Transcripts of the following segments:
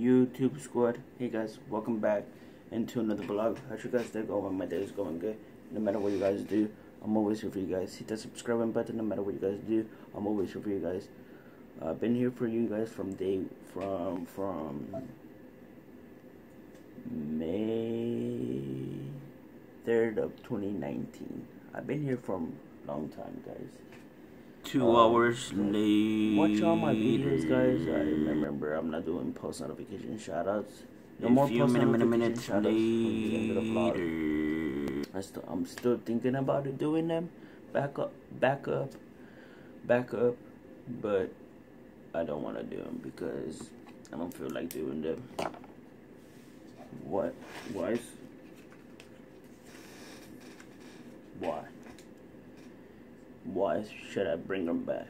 YouTube squad. Hey guys, welcome back into another vlog. How's you guys day going? Oh, my day is going good. No matter what you guys do, I'm always here for you guys. Hit that subscribing button. No matter what you guys do, I'm always here for you guys. I've been here for you guys from day from from May third of 2019. I've been here for a long time, guys. Two um, hours late. Watch all my videos, guys. I remember I'm not doing post notification shoutouts. No a more few post minute, minute, shoutouts. I still, I'm still thinking about it, doing them. Back up, back up, back up. But I don't want to do them because I don't feel like doing them. What? Why? Why? Why should I bring them back?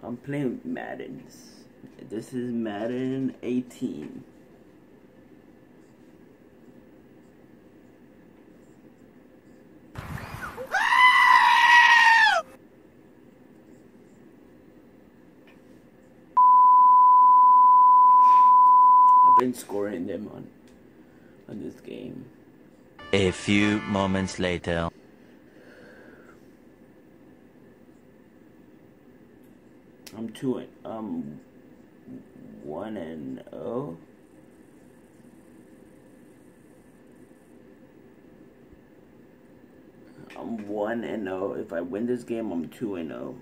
I'm playing Madden. This is Madden 18. I've been scoring them on on this game. A few moments later. I'm two um one and oh. I'm one and oh. If I win this game, I'm two and oh.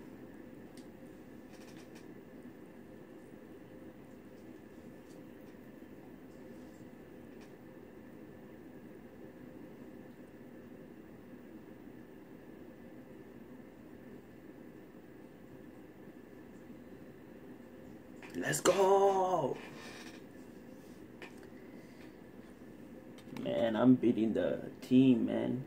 Let's go! Man, I'm beating the team, man.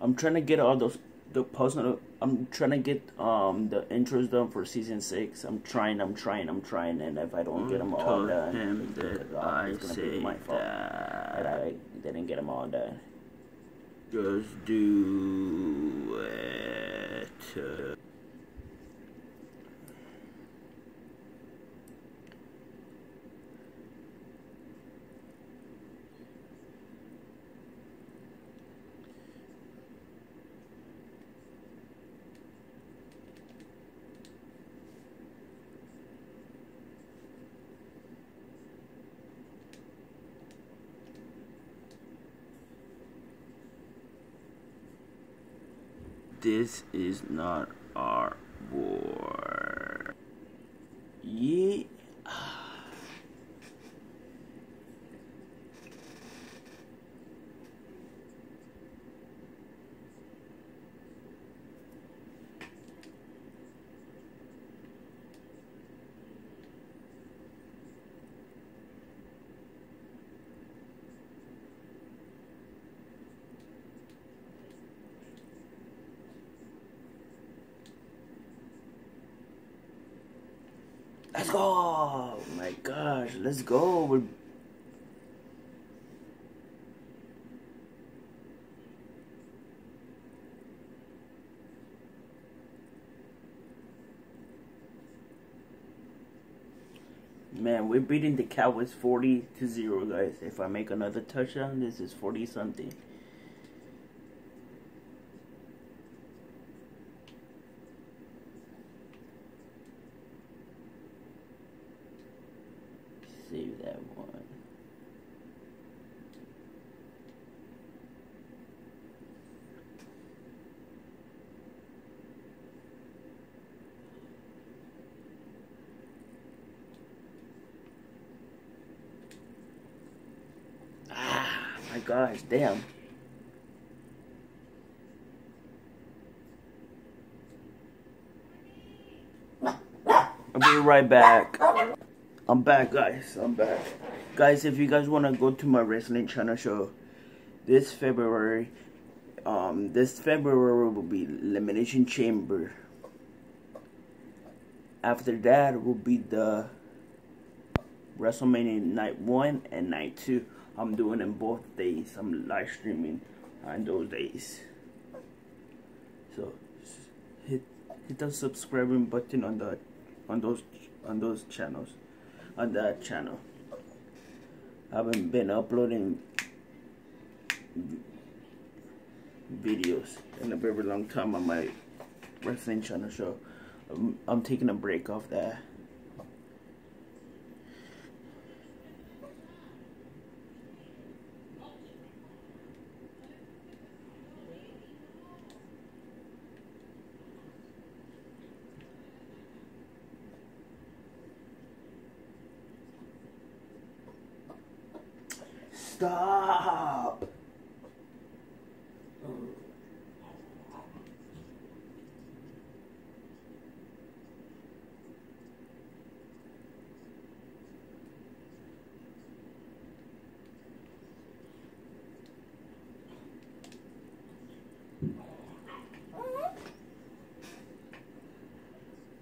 I'm trying to get all those the post I'm trying to get um the intros done for season six. I'm trying, I'm trying, I'm trying, and if I don't get them all done, him that I it's gonna be my fault that. that I didn't get them all done. Just do it. This is not Let's go! Oh my gosh, let's go. We're Man, we're beating the Cowboys 40 to 0, guys. If I make another touchdown, this is 40 something. save that one. Ah, my gosh, damn. I'll be right back. I'm back, guys. I'm back. Guys, if you guys want to go to my wrestling channel show this February, um, this February will be Elimination Chamber. After that will be the WrestleMania Night 1 and Night 2. I'm doing them both days. I'm live streaming on those days. So, hit hit the subscribing button on the on those on those channels on that channel. I haven't been uploading videos in a very long time on my wrestling channel so I'm, I'm taking a break off there. Stop!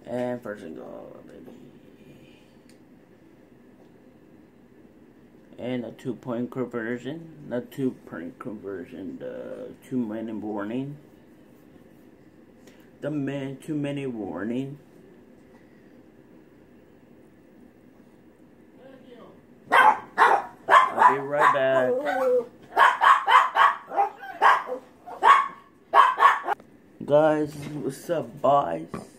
And first and goal, And a two point conversion, not two point conversion, uh, the two minute warning. The man, too many warning. I'll be right back. Guys, what's up, boys?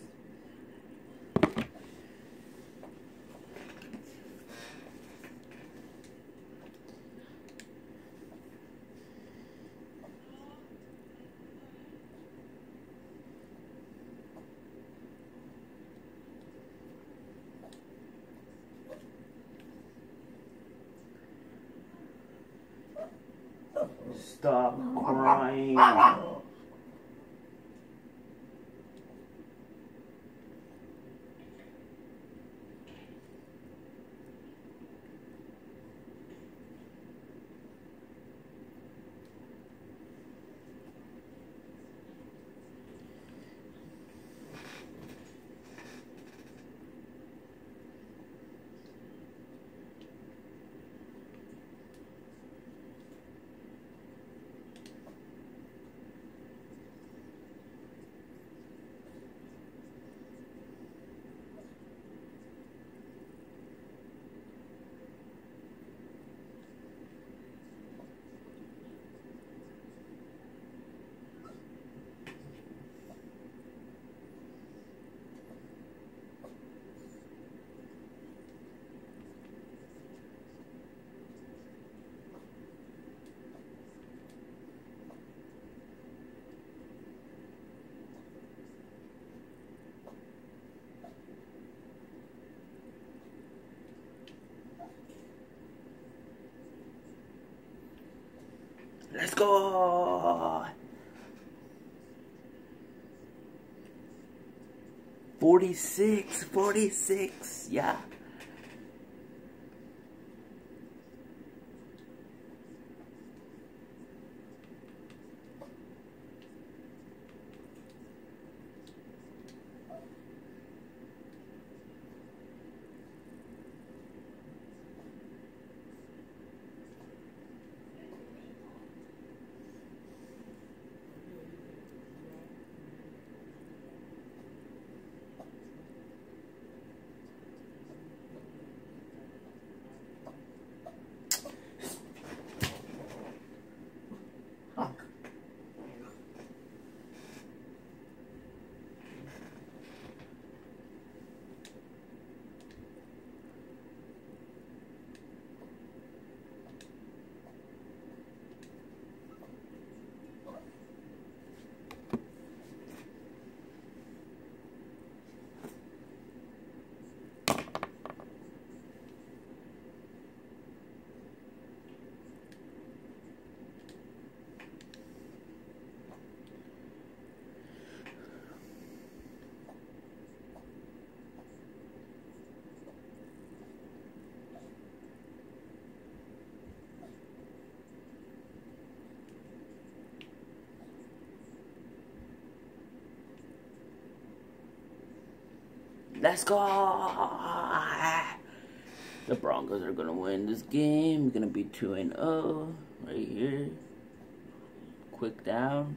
Stop crying. Let's go. 46, 46, yeah. Let's go! The Broncos are gonna win this game. Gonna be 2 and 0 right here. Quick down.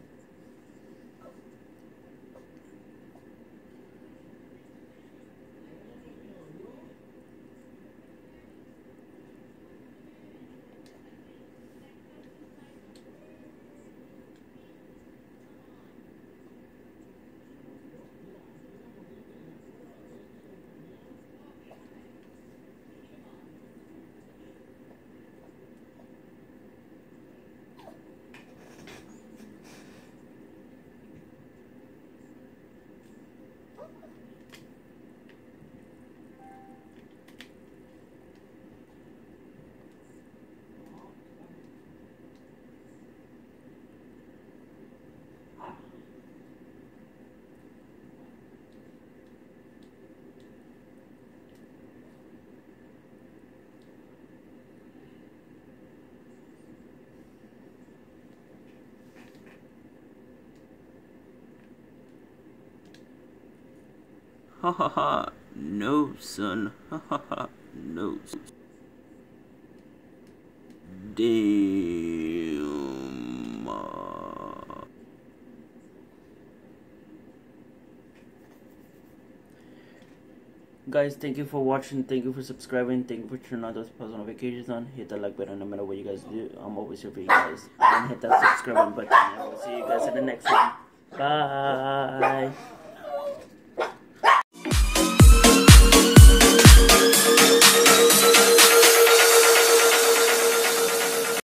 Ha ha ha. No, son. Ha ha ha. No. Damn. Guys, thank you for watching. Thank you for subscribing. Thank you for turning on those post notifications on. Hit that like button no matter what you guys do. I'm always here for you guys. And hit that subscribe button. We'll see you guys in the next one. Bye.